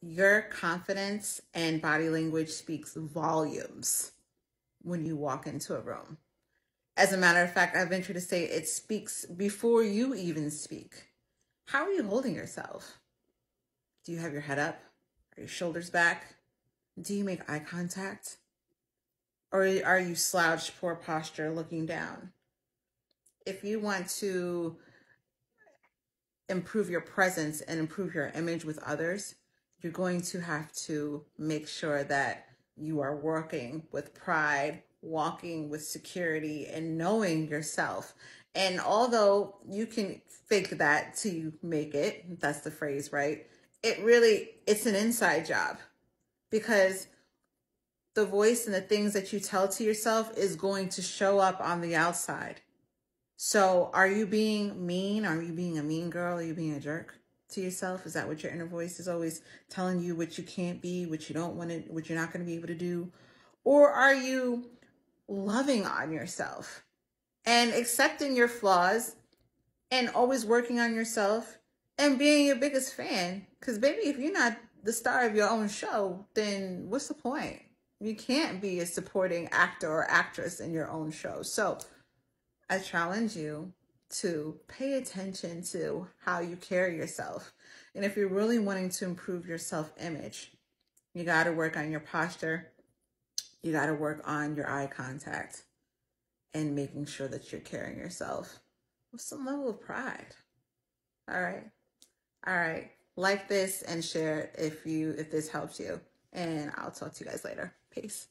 your confidence and body language speaks volumes when you walk into a room. As a matter of fact, I venture to say it speaks before you even speak. How are you holding yourself? Do you have your head up? Are your shoulders back? Do you make eye contact? Or are you slouched, poor posture, looking down? If you want to improve your presence and improve your image with others, you're going to have to make sure that you are working with pride, walking with security, and knowing yourself. And although you can fake that till you make it, that's the phrase, right? It really, it's an inside job because the voice and the things that you tell to yourself is going to show up on the outside. So are you being mean? Are you being a mean girl? Are you being a jerk to yourself? Is that what your inner voice is always telling you what you can't be, what you don't want to, what you're not going to be able to do? Or are you loving on yourself and accepting your flaws and always working on yourself and being your biggest fan? Because baby, if you're not the star of your own show, then what's the point? You can't be a supporting actor or actress in your own show. So I challenge you to pay attention to how you carry yourself. And if you're really wanting to improve your self image, you got to work on your posture. You got to work on your eye contact and making sure that you're carrying yourself with some level of pride. All right. All right. Like this and share if you if this helps you. And I'll talk to you guys later. Peace.